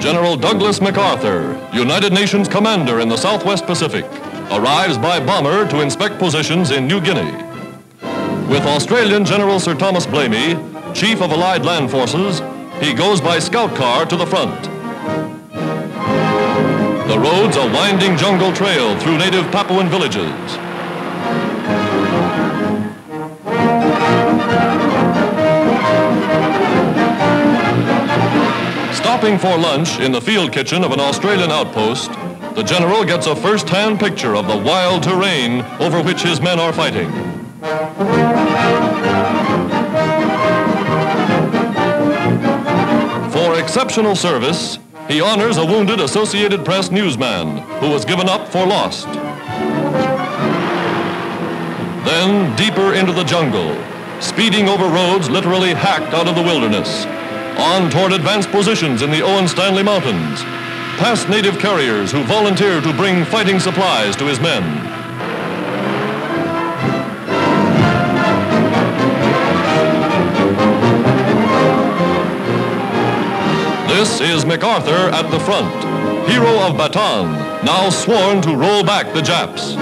General Douglas MacArthur, United Nations commander in the Southwest Pacific, arrives by bomber to inspect positions in New Guinea. With Australian General Sir Thomas Blamey, Chief of Allied Land Forces, he goes by scout car to the front. The road's a winding jungle trail through native Papuan villages. Stopping for lunch in the field kitchen of an Australian outpost, the general gets a first-hand picture of the wild terrain over which his men are fighting. For exceptional service, he honors a wounded Associated Press newsman who was given up for lost. Then deeper into the jungle, speeding over roads literally hacked out of the wilderness, on toward advanced positions in the Owen Stanley Mountains, past native carriers who volunteer to bring fighting supplies to his men. This is MacArthur at the front, hero of Bataan, now sworn to roll back the Japs.